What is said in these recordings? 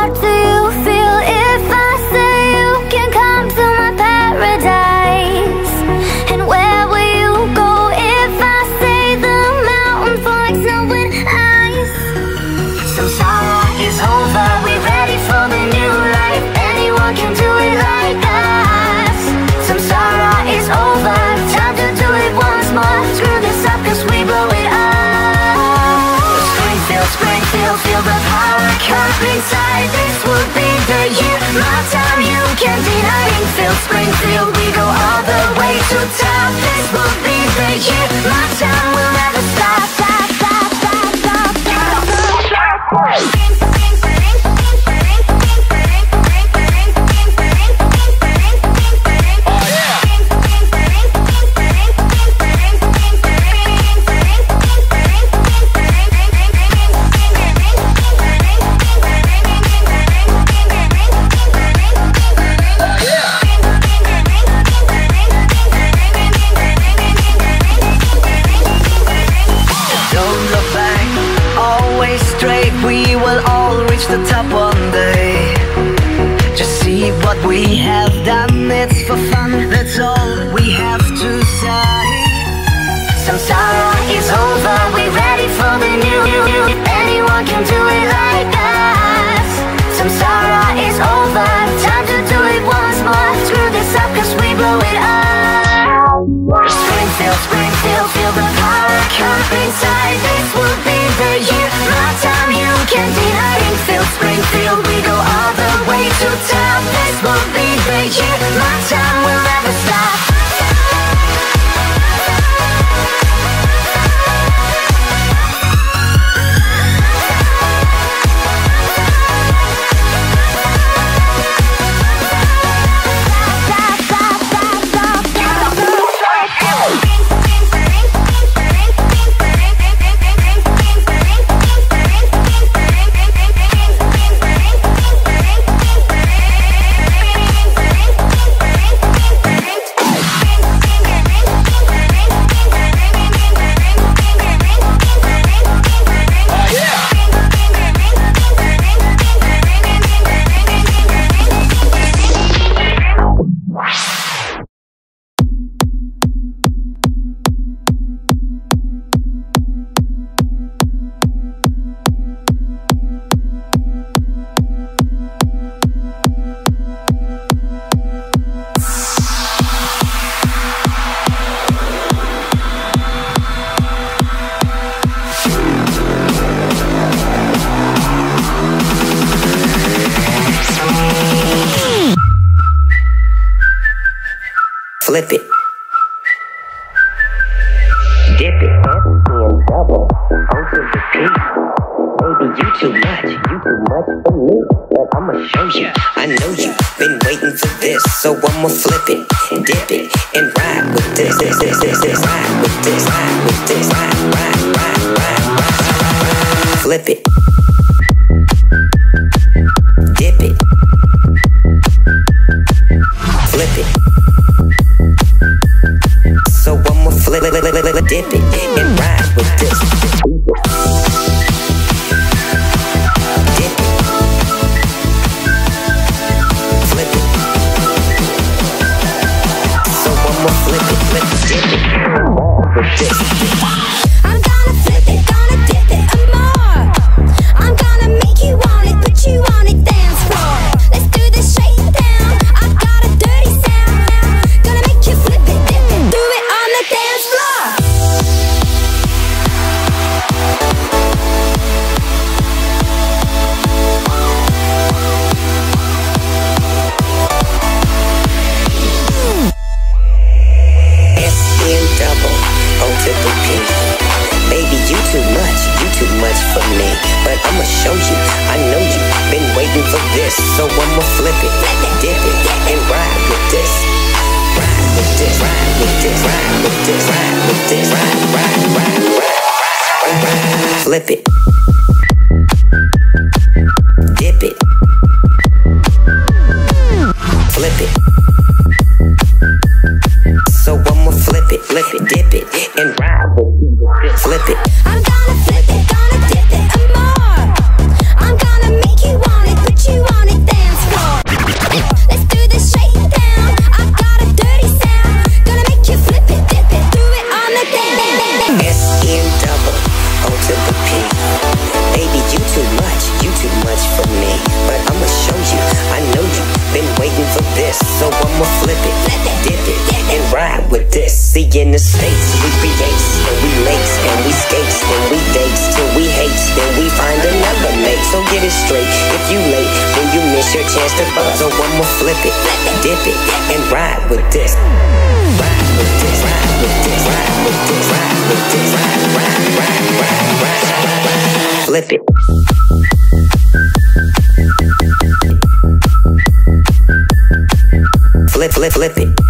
What do straight. We will all reach the top one day. Just see what we have done, it's for fun. That's all we have to say. Samsara is over, we're ready for the new. Anyone can do it like us. Samsara is over, time to do it once more. Screw this up, cause we blow it up. Springfield, Springfield, feel the power come inside. To top. This will be the year. My time will never Dip it up and double. Onto the P. Baby, you too much. You too much for me. But I'ma show you. I know you been waiting for this. So I'ma flip it, dip it, and ride with this. This, this, this, this. Ride with this. Ride with this. Ride, ride, ride, ride, ride. Flip it. Dip it, and ride with this. I'ma show you, I know you been waiting for this. So I'ma flip it, dip it, and ride with this. Ride with this, ride with this, ride with this, ride with this, ride, ride, ride, ride, ride, ride. Flip it. Dip it. Flip it. So I'ma flip it, flip it, dip it, and ride with it. Flip it. I'm gonna flip dip it, and ride with this. Ride with this, ride with this, ride with this, ride with this, ride, ride, ride, ride, ride. Flip it. Flip, flip, flip it.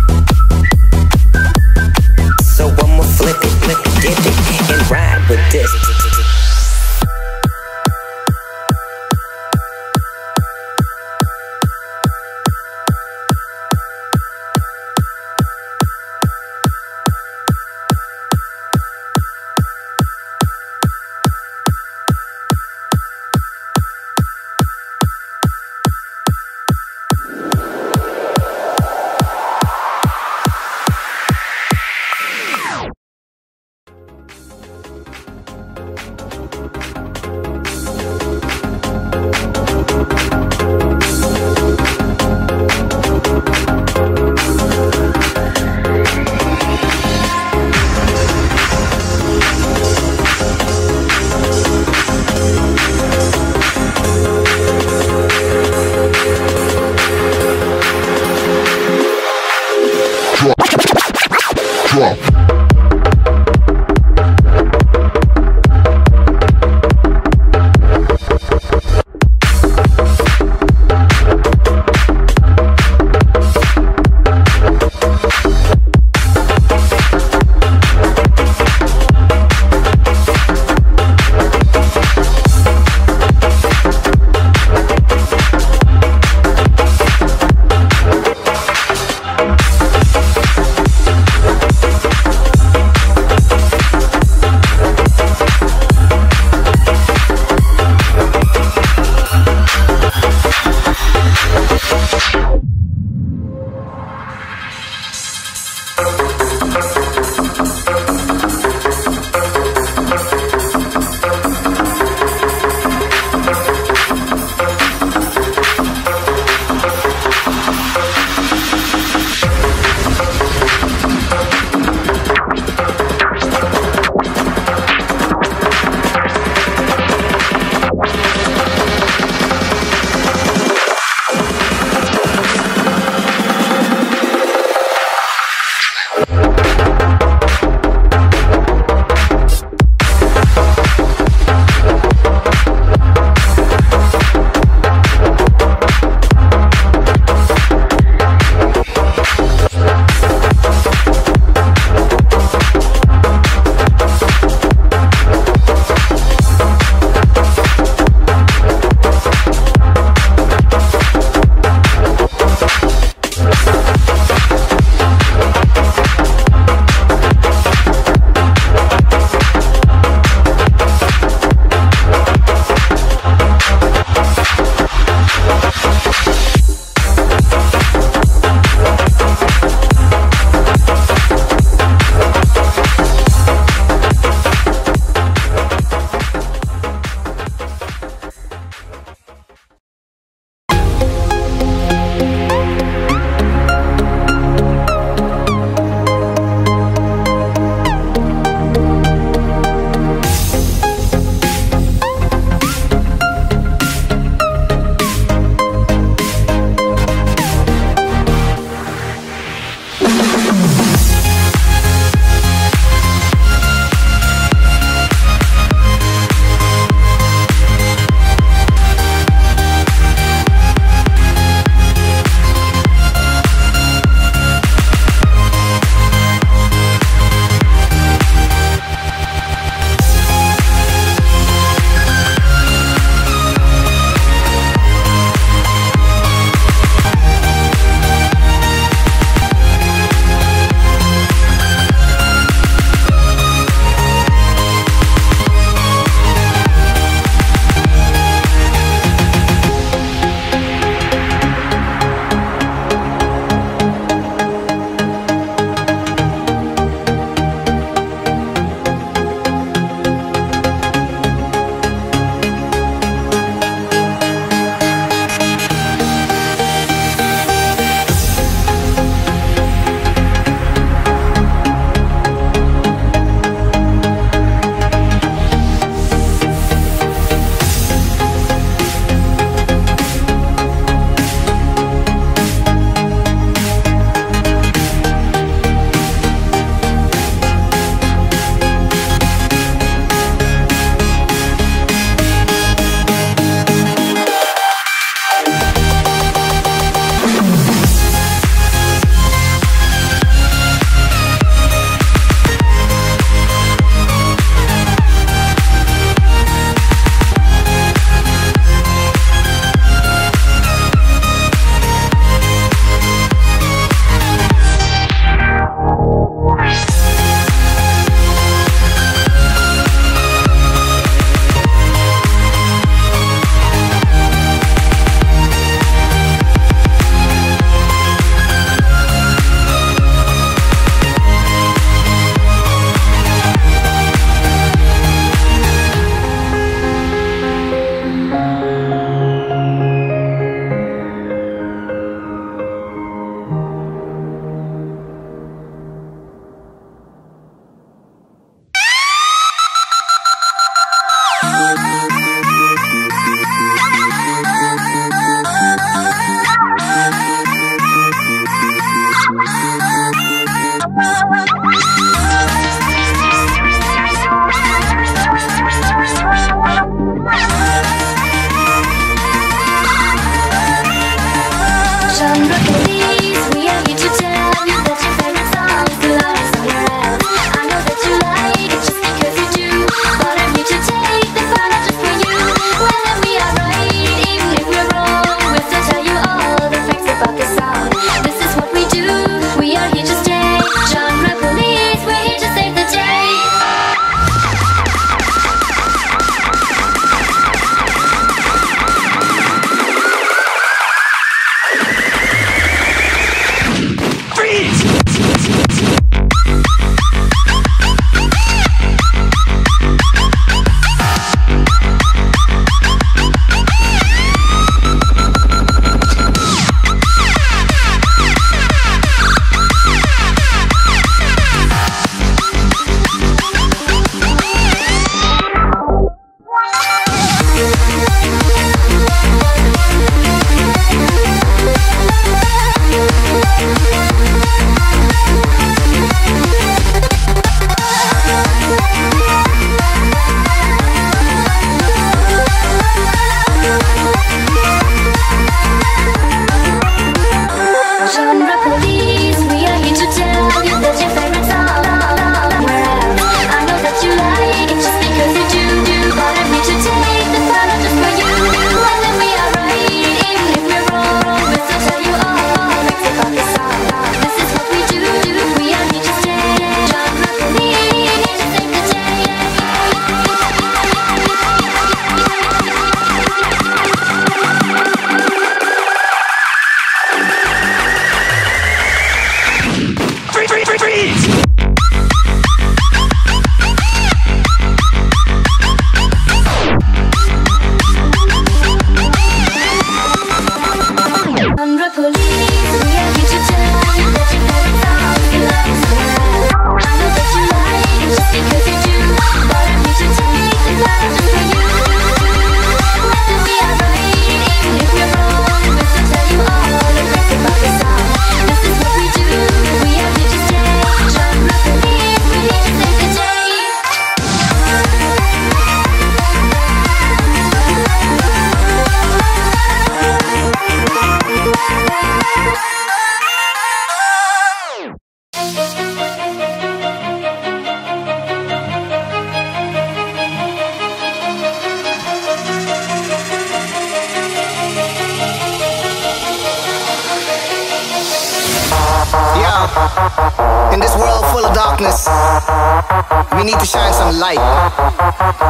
We need to shine some light.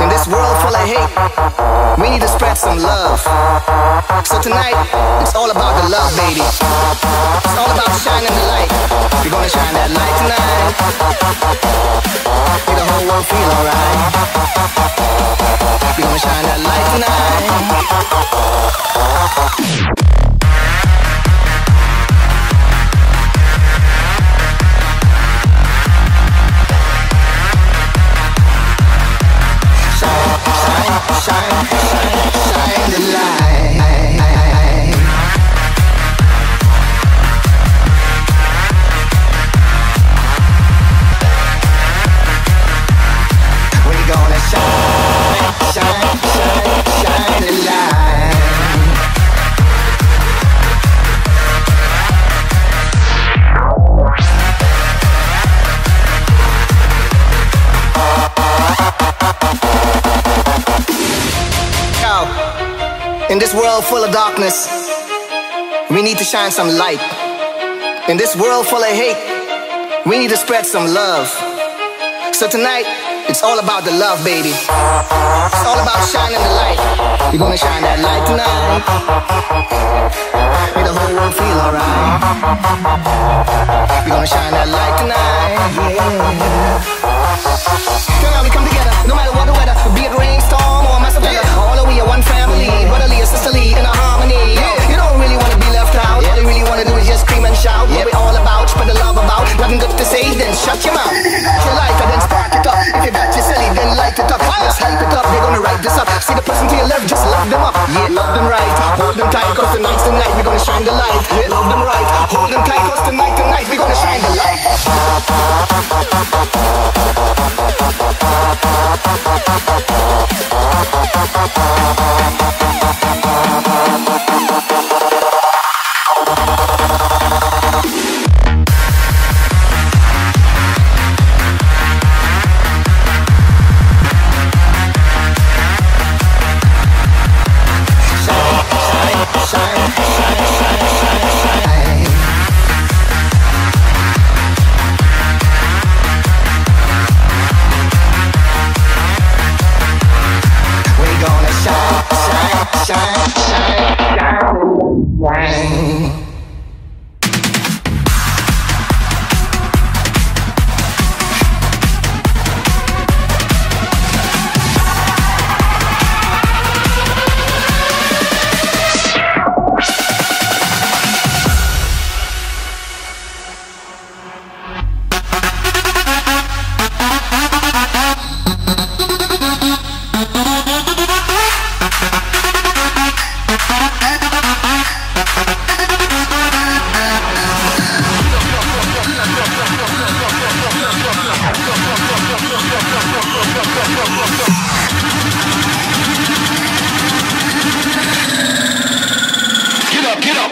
In this world full of hate, we need to spread some love. So tonight, it's all about the love, baby. It's all about shining the light. We're gonna shine that light tonight. Make the whole world feel alright. We're gonna shine that light tonight. World full of darkness, we need to shine some light. In this world full of hate, we need to spread some love. So tonight, it's all about the love, baby. It's all about shining the light. We're gonna shine that light tonight. Make the whole world feel alright. We're gonna shine that light tonight. Yeah. And in a harmony. You don't really wanna be left out. All you really wanna do is just scream and shout. What we all about, spread the love about. Nothing good to say, then shut your mouth. If you like it, then spark it up. If you got your silly, then light it up. Let's hype it up. They're gonna write this up. See the person to your left, just love them up. Yeah, love them right. Hold them tight, cause tonight's the night. We're gonna shine the light. Yeah, love them right. Hold them tight, cause tonight, tonight, we're gonna shine the light. shine,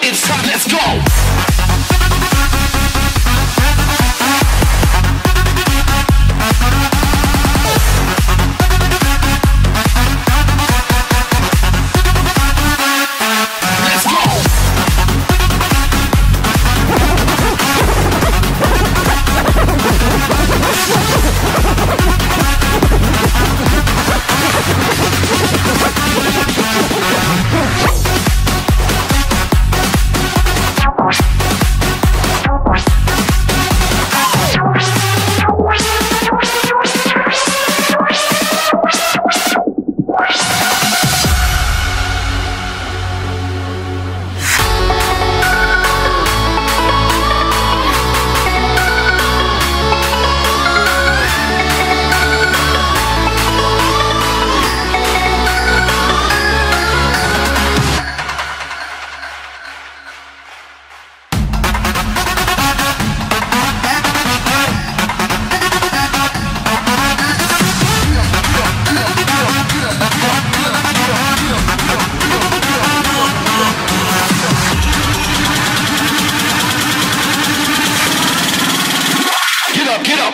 it's time, let's go.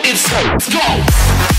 It's let's go.